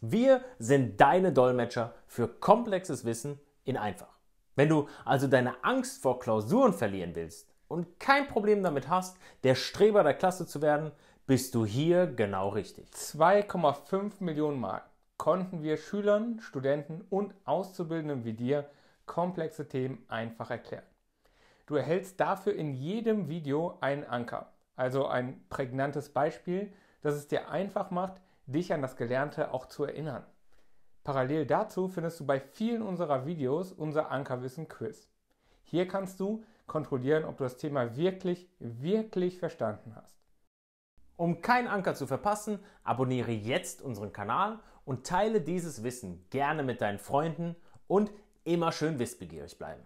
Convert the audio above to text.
Wir sind deine Dolmetscher für komplexes Wissen in einfach. Wenn du also deine Angst vor Klausuren verlieren willst und kein Problem damit hast, der Streber der Klasse zu werden, bist du hier genau richtig. 2,5 Millionen Mal konnten wir Schülern, Studenten und Auszubildenden wie dir komplexe Themen einfach erklären. Du erhältst dafür in jedem Video einen Anker, also ein prägnantes Beispiel, das es dir einfach macht, dich an das Gelernte auch zu erinnern. Parallel dazu findest du bei vielen unserer Videos unser Ankerwissen-Quiz. Hier kannst du kontrollieren, ob du das Thema wirklich, wirklich verstanden hast. Um keinen Anker zu verpassen, abonniere jetzt unseren Kanal und teile dieses Wissen gerne mit deinen Freunden und immer schön wissbegierig bleiben.